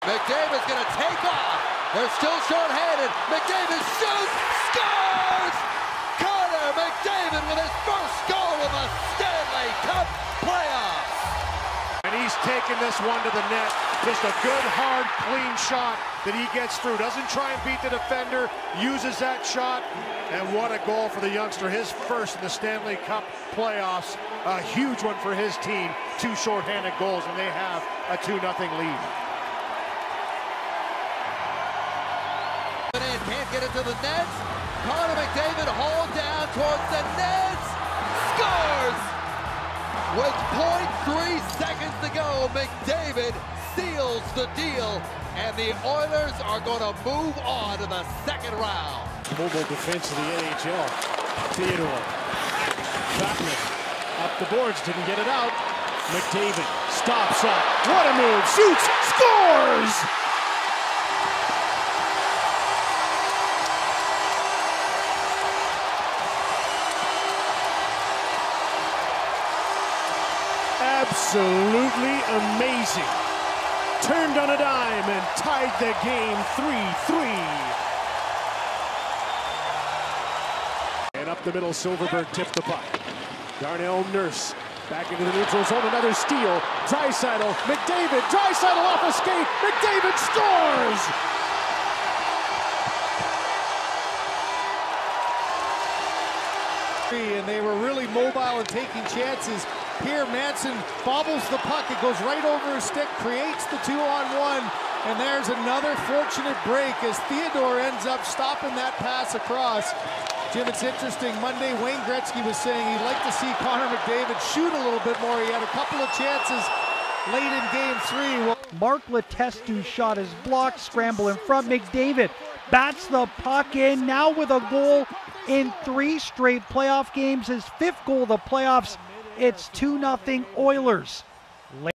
McDavid's going to take off. They're still short-handed. McDavid shoots, scores! Connor McDavid with his first goal of the Stanley Cup playoffs. And he's taking this one to the net. Just a good, hard, clean shot that he gets through. Doesn't try and beat the defender, uses that shot. And what a goal for the youngster. His first in the Stanley Cup playoffs. A huge one for his team. Two shorthanded goals, and they have a 2-0 lead. Can't get it to the nets. Connor McDavid hauled down towards the nets. Scores! With 0.3 seconds to go, McDavid seals the deal, and the Oilers are going to move on to the second round. Mobile defense of the NHL. Theodore. Chapman up the boards, didn't get it out. McDavid stops up. What a move! Shoots! Scores! Absolutely amazing. Turned on a dime and tied the game 3-3. And up the middle, Silfverberg tipped the puck. Darnell Nurse back into the neutral zone, another steal. Draisaitl, McDavid, Draisaitl off a skate, McDavid scores! And they were really mobile and taking chances. Here, Manson bobbles the puck. It goes right over his stick, creates the two-on-one, and there's another fortunate break as Theodore ends up stopping that pass across. Jim, it's interesting. Monday, Wayne Gretzky was saying he'd like to see Connor McDavid shoot a little bit more. He had a couple of chances late in game three. Mark Letestu's shot is blocked, scramble in front. McDavid bats the puck in, now with a goal in three straight playoff games, his fifth goal of the playoffs it's 2 0 Oilers.